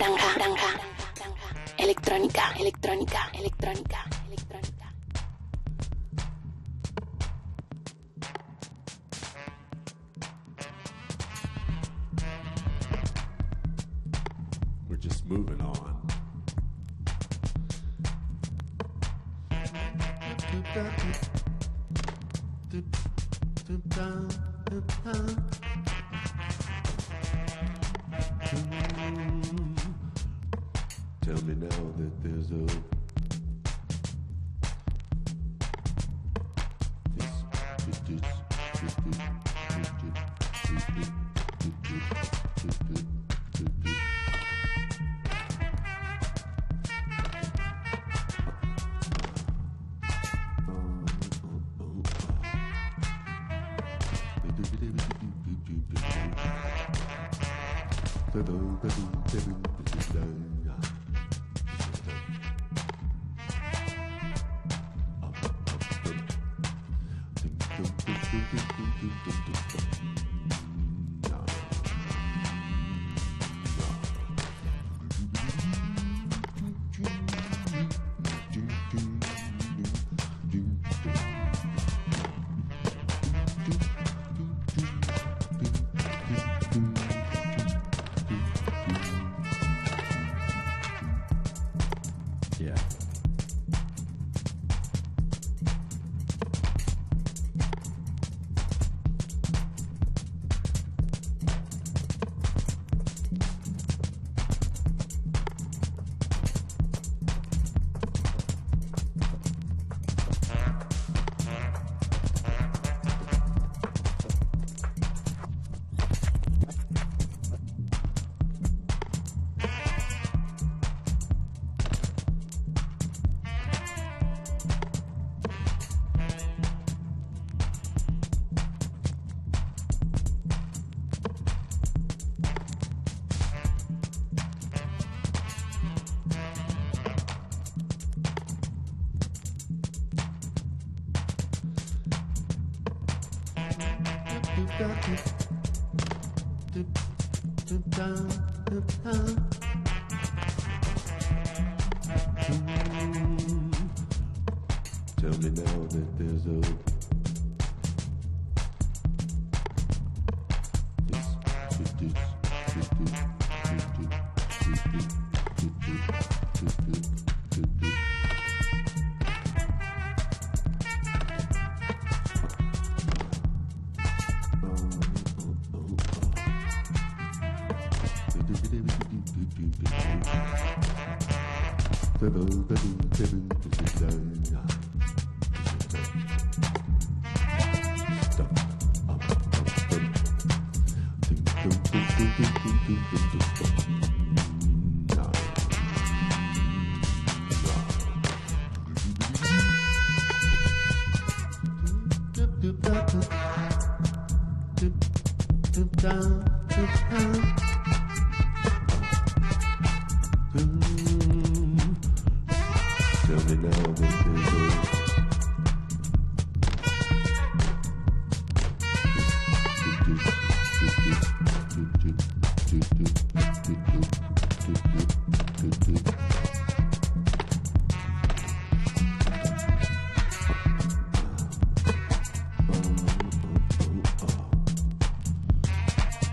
Granja, granja, electrónica, electrónica, electrónica, electrónica.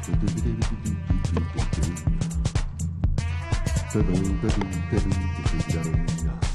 Da-dum, da-dum, da-dum, da-dum, da-dum, da-dum.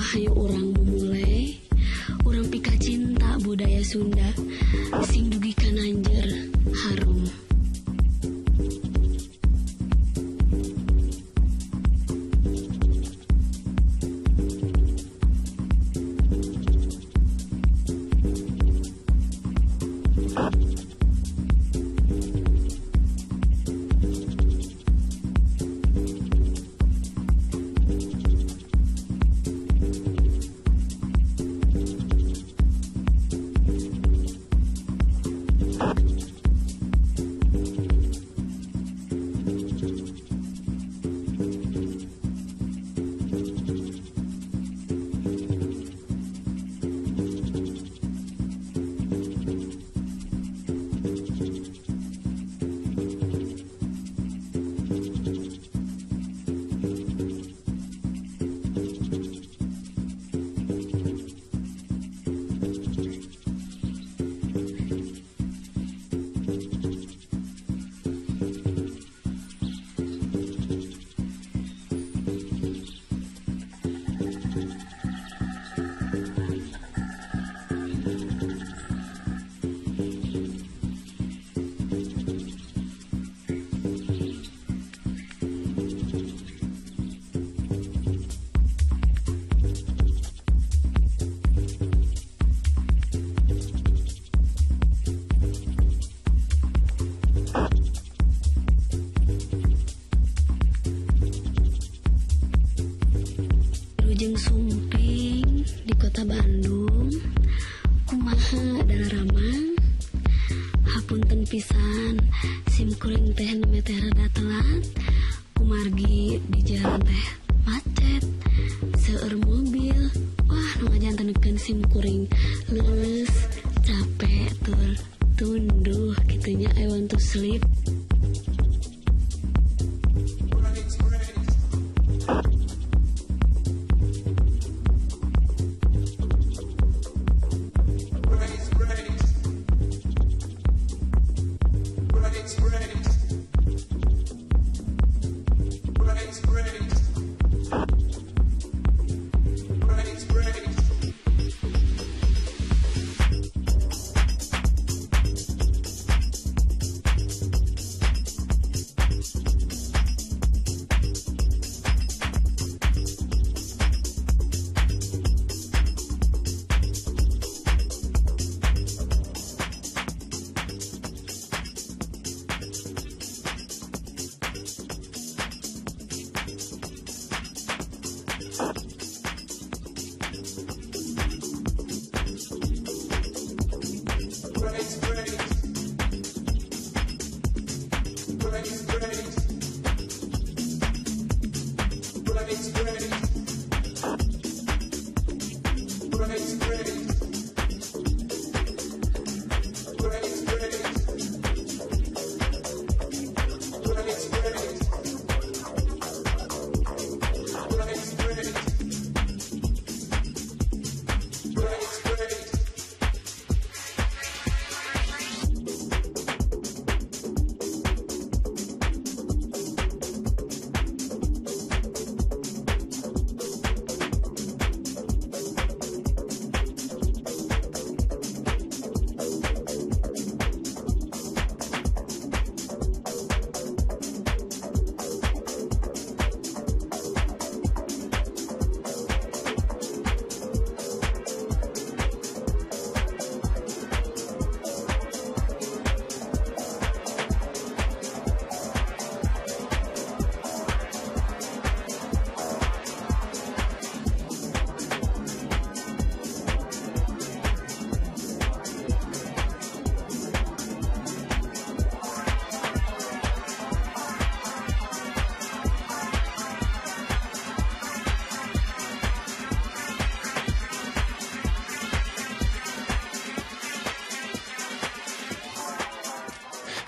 hayu orang memulai orang pika cinta budaya Sunda sing dugi kananjer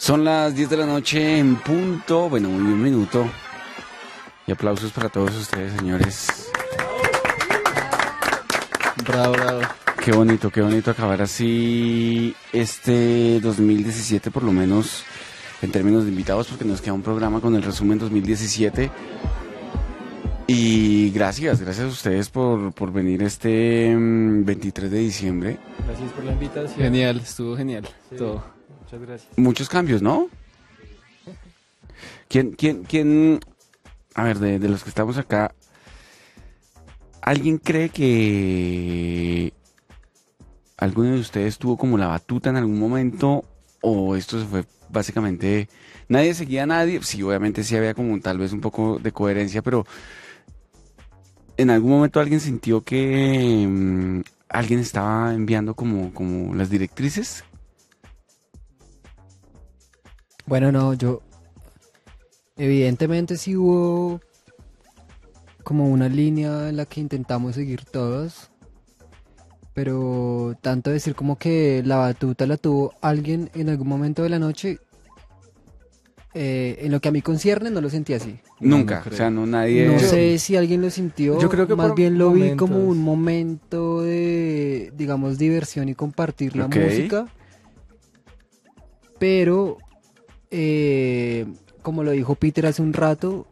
Son las 10 de la noche en punto, bueno, muy un minuto. Y aplausos para todos ustedes, señores. Bravo, bravo. Qué bonito, qué bonito acabar así este 2017, por lo menos en términos de invitados, porque nos queda un programa con el resumen 2017. Y gracias, gracias a ustedes por, por venir este mm, 23 de diciembre. Gracias por la invitación. Genial, estuvo genial. Sí. Todo. Muchas gracias. Muchos cambios, ¿no? ¿Quién, quién, quién, a ver, de, los que estamos acá, ¿alguien cree que alguno de ustedes tuvo como la batuta en algún momento o esto se fue básicamente, nadie seguía a nadie? Sí, obviamente sí había como tal vez un poco de coherencia, pero en algún momento alguien sintió que mm, alguien estaba enviando como, como las directrices. Bueno, no, yo. Evidentemente sí hubo como una línea en la que intentamos seguir todos. Pero tanto decir como que la batuta la tuvo alguien en algún momento de la noche. eh, en lo que a mí concierne, no lo sentí así. Nunca, no o sea, no nadie... No sé si alguien lo sintió. Yo creo que más bien lo vi como un momento de, digamos, diversión y compartir la música. Pero, eh, como lo dijo Peter hace un rato,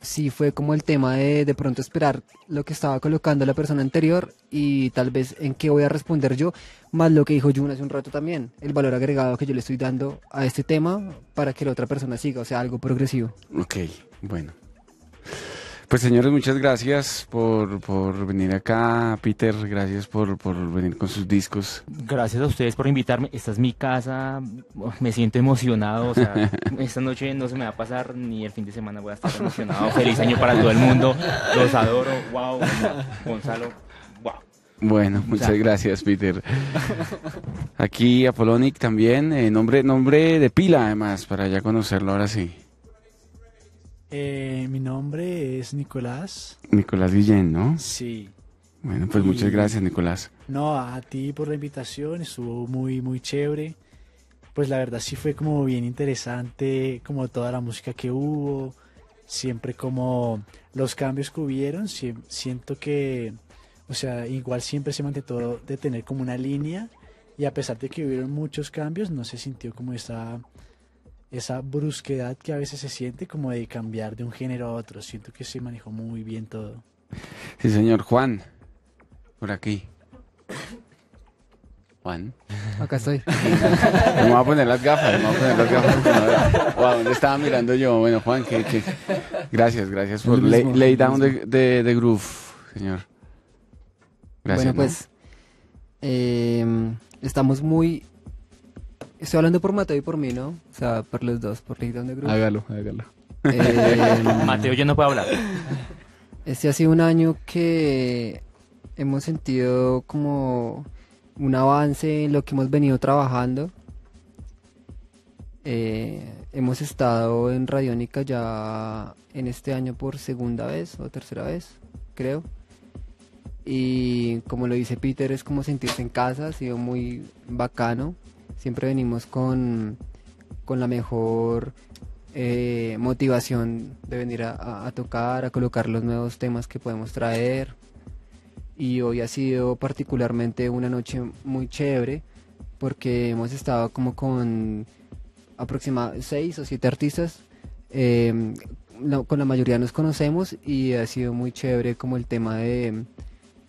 sí fue como el tema de de pronto esperar lo que estaba colocando la persona anterior y tal vez en qué voy a responder yo, más lo que dijo Jun hace un rato también, el valor agregado que yo le estoy dando a este tema para que la otra persona siga, o sea, algo progresivo. Ok, bueno. Pues señores, muchas gracias por, por venir acá. Peter, gracias por, por venir con sus discos. Gracias a ustedes por invitarme. Esta es mi casa. Me siento emocionado. O sea, esta noche no se me va a pasar ni el fin de semana. Voy a estar emocionado. Feliz año para todo el mundo. Los adoro. Wow. Gonzalo. Wow. Bueno, muchas sea- gracias, Peter. Aquí Apolonic también, eh, nombre, nombre de pila además, para ya conocerlo ahora sí. Eh, mi nombre es Nicolás. Nicolás Guillén, ¿no? Sí. Bueno, pues muchas gracias, Nicolás. No, a ti por la invitación, estuvo muy, muy chévere. Pues la verdad sí fue como bien interesante, como toda la música que hubo, siempre como los cambios que hubieron, sie- siento que, o sea, igual siempre se mantuvo de tener como una línea y a pesar de que hubieron muchos cambios, no se sintió como esa, esa brusquedad que a veces se siente como de cambiar de un género a otro. Siento que se manejó muy bien todo. Sí, señor Juan, por aquí. Juan. Acá estoy. Me voy a poner las gafas, me voy a poner las gafas. no. Wow, ¿dónde estaba mirando yo? Bueno, Juan, que, que- gracias, gracias por El lay, lay down the, the- the groove, señor. Gracias. bueno, ¿no? pues eh, estamos muy... Estoy hablando por Mateo y por mí, ¿no? O sea, por los dos, por Ley de Group. Hágalo, hágalo. Eh, Mateo ya no puede hablar. Este ha sido un año que hemos sentido como un avance en lo que hemos venido trabajando. Eh, hemos estado en Radiónica ya en este año por segunda vez o tercera vez, creo. Y como lo dice Peter, es como sentirse en casa, ha sido muy bacano. Siempre venimos con, con la mejor eh, motivación de venir a- tocar, a colocar los nuevos temas que podemos traer. Y hoy ha sido particularmente una noche muy chévere porque hemos estado como con aproximadamente seis o siete artistas. la- con la mayoría nos conocemos y ha sido muy chévere como el tema de,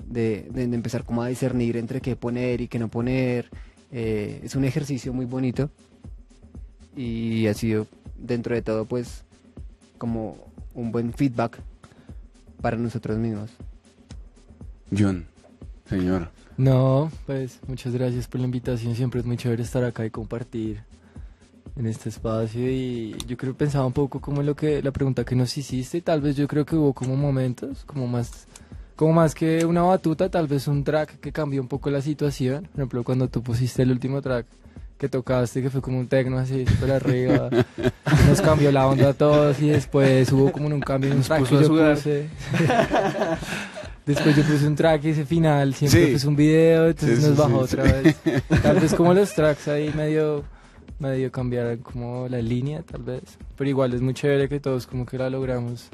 de- de empezar como a discernir entre qué poner y qué no poner. Eh, es un ejercicio muy bonito y ha sido dentro de todo pues como un buen feedback para nosotros mismos. John, señor. No, pues muchas gracias por la invitación. Siempre es muy chévere estar acá y compartir en este espacio. Y yo creo que pensaba un poco como lo que la pregunta que nos hiciste. Tal vez yo creo que hubo como momentos, como más, como más que una batuta, tal vez un track que cambió un poco la situación. Por ejemplo, cuando tú pusiste el último track que tocaste, que fue como un tecno así súper arriba, nos cambió la onda a todos y después hubo como un cambio en un track que yo puse. Después yo puse un track y ese final siempre Sí. puse un video, entonces Sí, nos bajó sí, otra vez. Tal vez como los tracks ahí medio medio cambiar como la línea tal vez. Pero igual es muy chévere que todos como que la logramos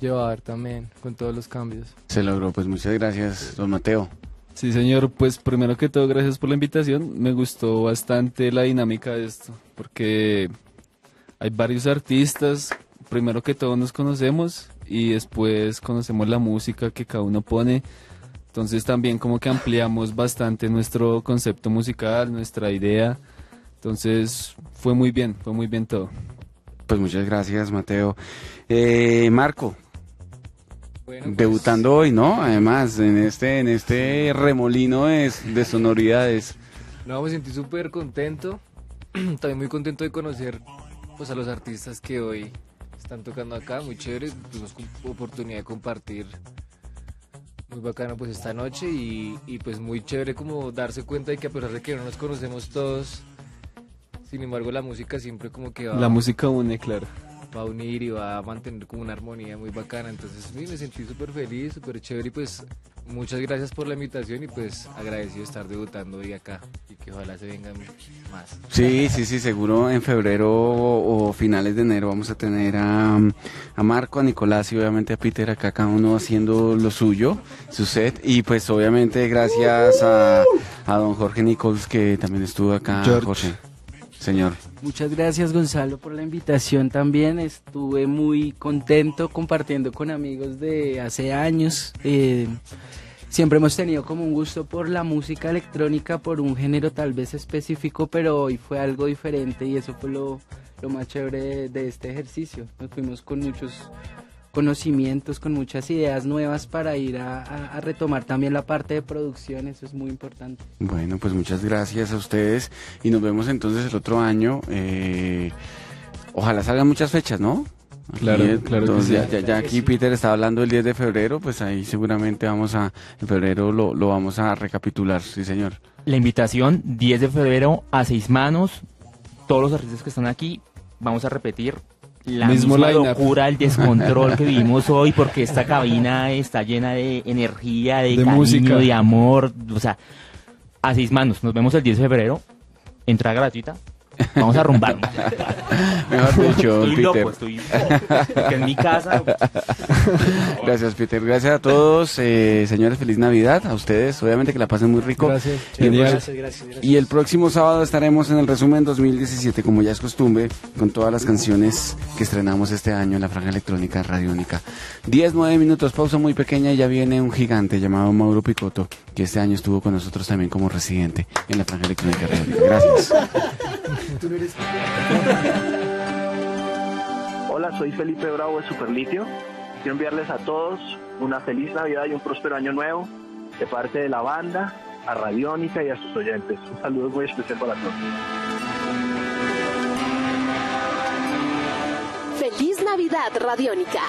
llevar también con todos los cambios. Se logró, pues muchas gracias, don Mateo. Sí, señor, pues primero que todo, gracias por la invitación. Me gustó bastante la dinámica de esto, porque hay varios artistas, primero que todo nos conocemos y después conocemos la música que cada uno pone. Entonces también como que ampliamos bastante nuestro concepto musical, nuestra idea. Entonces fue muy bien, fue muy bien todo. Pues muchas gracias, Mateo. Eh, Marco, debutando hoy, ¿no? Además, en este, en este remolino de, de sonoridades. No, me sentí súper contento. También muy contento de conocer pues, a los artistas que hoy están tocando acá. Muy chévere. Tuvimos oportunidad de compartir muy bacano pues esta noche y, y, pues muy chévere como darse cuenta de que a pesar de que no nos conocemos todos, sin embargo la música siempre como que va, La música une, claro. Va a unir y va a mantener como una armonía muy bacana. Entonces sí, me sentí súper feliz, súper chévere y pues muchas gracias por la invitación y pues agradecido de estar debutando hoy acá y que ojalá se vengan más. Sí, sí, sí, seguro en febrero o, o finales de enero vamos a tener a, a Marco, a Nicolás y obviamente a Peter acá cada uno haciendo lo suyo, su set. Y pues obviamente gracias a, a don Jorge Nichols que también estuvo acá. George. Jorge, señor. Muchas gracias Gonzalo por la invitación también. Estuve muy contento compartiendo con amigos de hace años. Eh, siempre hemos tenido como un gusto por la música electrónica, por un género tal vez específico, pero hoy fue algo diferente y eso fue lo, lo más chévere de, de este ejercicio. Nos fuimos con muchos conocimientos, con muchas ideas nuevas para ir a, a- a retomar también la parte de producción, eso es muy importante. Bueno, pues muchas gracias a ustedes y nos vemos entonces el otro año. eh, ojalá salgan muchas fechas, ¿no? Aquí, Claro, claro que entonces, sí. ya, ya aquí Peter está hablando el 10 de febrero, pues ahí seguramente vamos a, en febrero lo, lo vamos a recapitular, sí señor. La invitación, 10 de febrero, a seis manos. Todos los artistas que están aquí, vamos a repetir la Mismo misma locura, el descontrol que vivimos hoy, porque esta cabina está llena de energía, de, De cariño, música. de amor. O sea, a seis manos. Nos vemos el 10 de febrero. Entrada gratuita. Vamos a rumbar. Mejor dicho, estoy Peter. loco, estoy porque en mi casa. Gracias, Peter. Gracias a todos, eh, señores. Feliz Navidad a ustedes. Obviamente que la pasen muy rico. Gracias. Genial. Gracias, gracias, gracias. Y el próximo sábado estaremos en el resumen 2017, como ya es costumbre, con todas las canciones que estrenamos este año en la franja electrónica radiónica. 10, 9 minutos, pausa muy pequeña y ya viene un gigante llamado Mauro Picotto, que este año estuvo con nosotros también como residente en la franja electrónica radiónica. Gracias. Hola, soy Felipe Bravo de Superlitio. Quiero enviarles a todos una feliz Navidad y un próspero año nuevo de parte de la banda, a Radiónica y a sus oyentes. Un saludo muy especial para todos. Feliz Navidad, Radiónica.